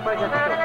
coisas que eu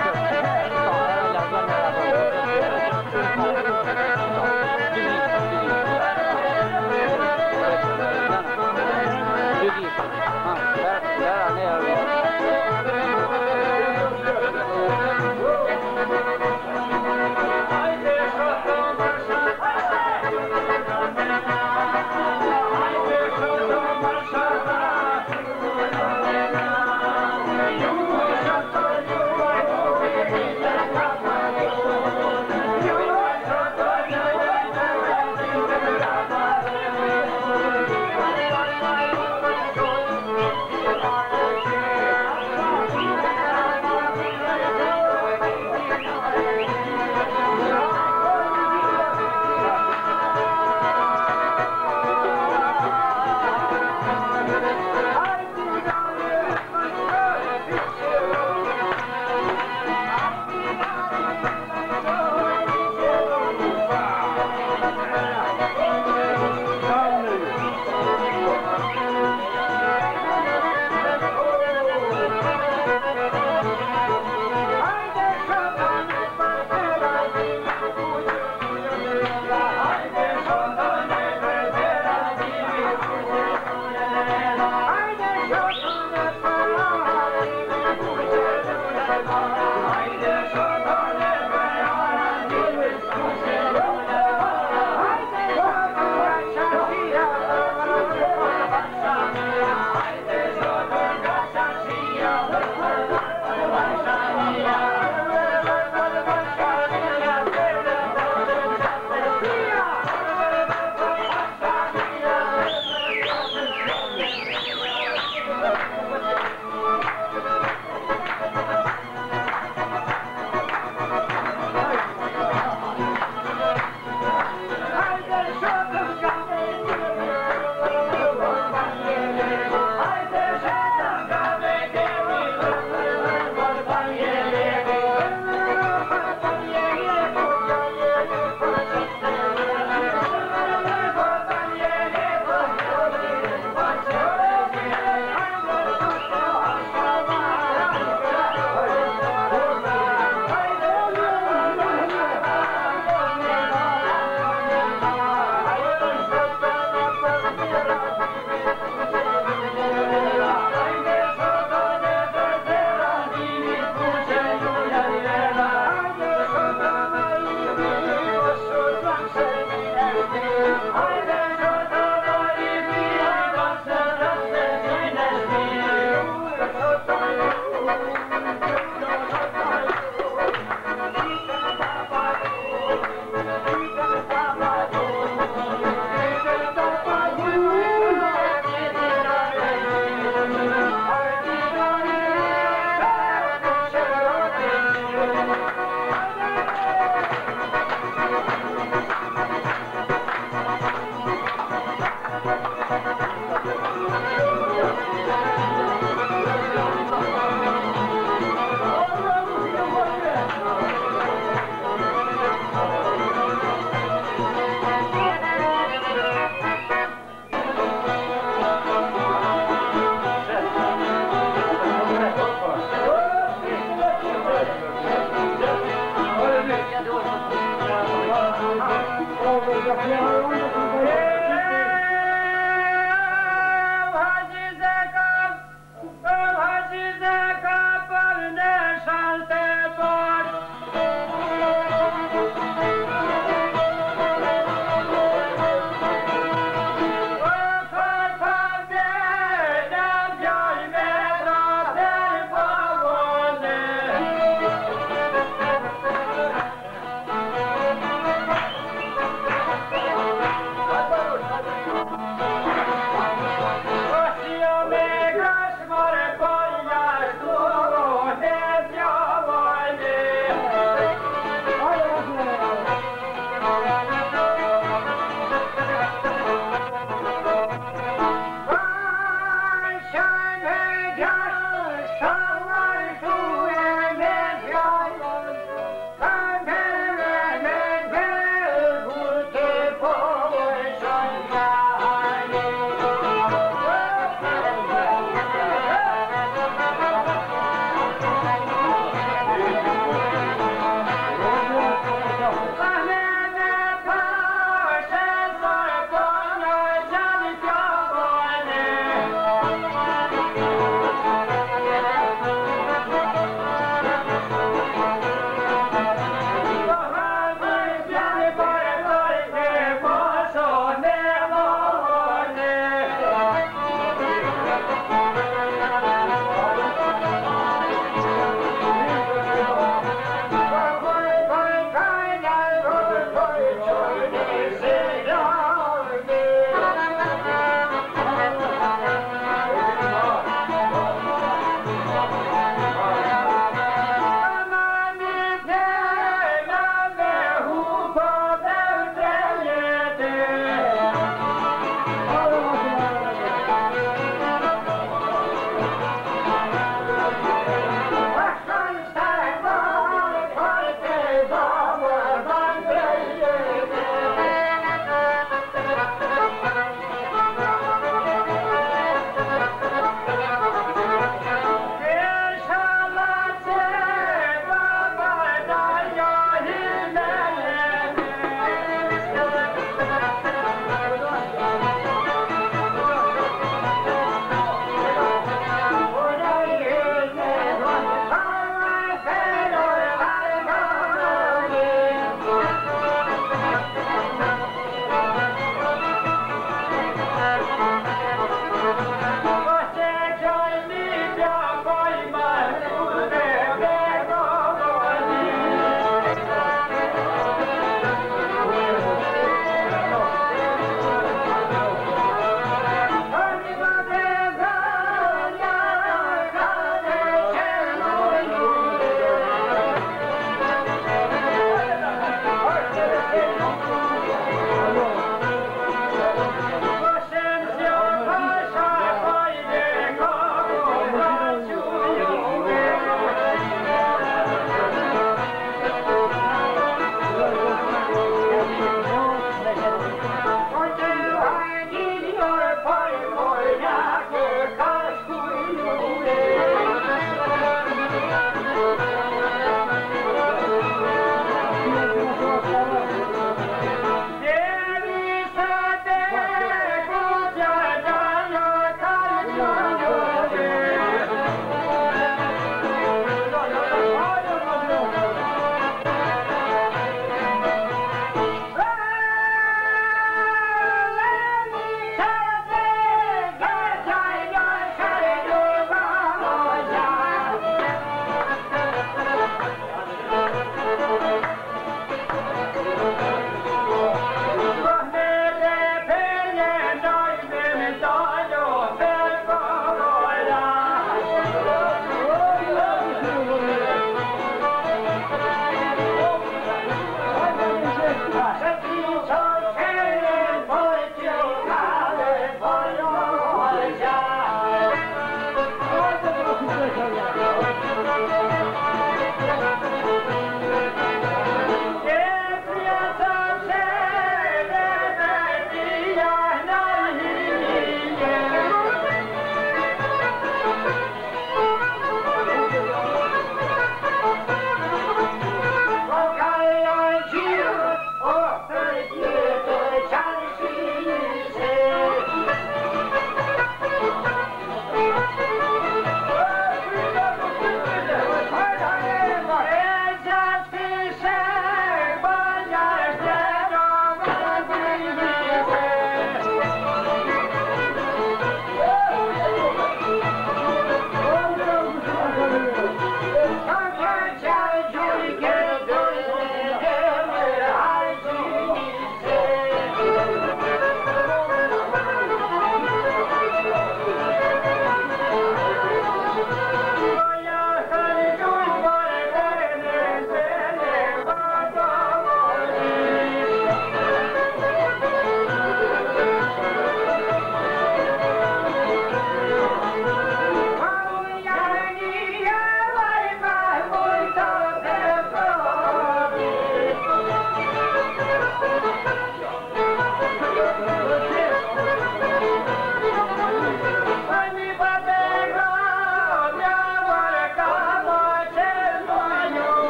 Yeah.